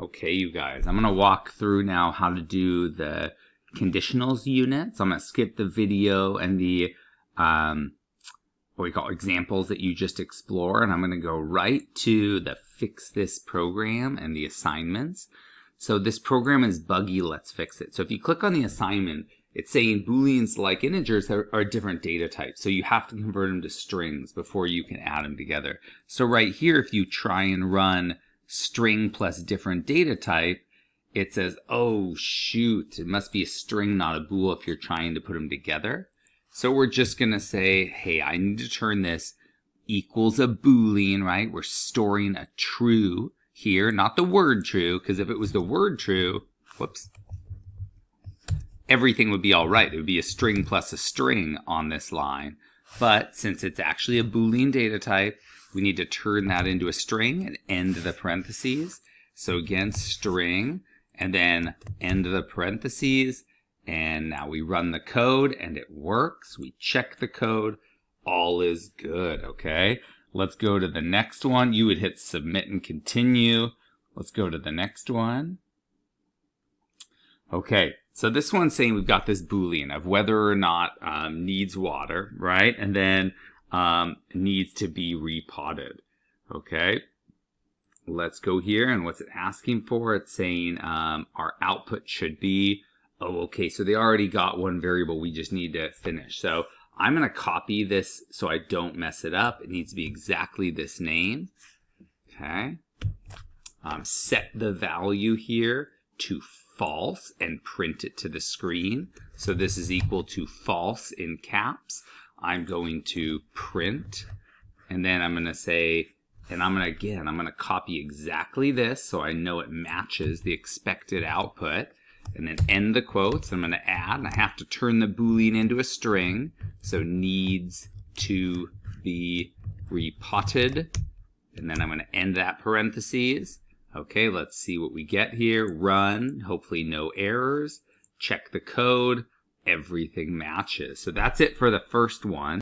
Okay, you guys, I'm gonna walk through now how to do the conditionals unit. So I'm gonna skip the video and the um, what we call examples that you just explore, and I'm gonna go right to the fix this program and the assignments. So this program is buggy, let's fix it. So if you click on the assignment, it's saying booleans like integers are, are different data types. So you have to convert them to strings before you can add them together. So right here, if you try and run string plus different data type, it says, oh shoot, it must be a string, not a bool if you're trying to put them together. So we're just gonna say, hey, I need to turn this equals a boolean, right? We're storing a true here, not the word true, because if it was the word true, whoops, everything would be all right. It would be a string plus a string on this line. But since it's actually a boolean data type, we need to turn that into a string and end the parentheses. So again, string, and then end the parentheses. And now we run the code and it works. We check the code. All is good, okay? Let's go to the next one. You would hit submit and continue. Let's go to the next one. Okay, so this one's saying we've got this boolean of whether or not um, needs water, right? And then um, needs to be repotted. Okay, let's go here and what's it asking for? It's saying um, our output should be, oh, okay, so they already got one variable. We just need to finish. So I'm going to copy this so I don't mess it up. It needs to be exactly this name. Okay. Um, set the value here to false and print it to the screen. So this is equal to false in caps. I'm going to print and then I'm going to say, and I'm going to again, I'm going to copy exactly this so I know it matches the expected output and then end the quotes. I'm going to add, and I have to turn the boolean into a string. So needs to be repotted. And then I'm going to end that parentheses. Okay, let's see what we get here. Run, hopefully no errors. Check the code everything matches. So that's it for the first one.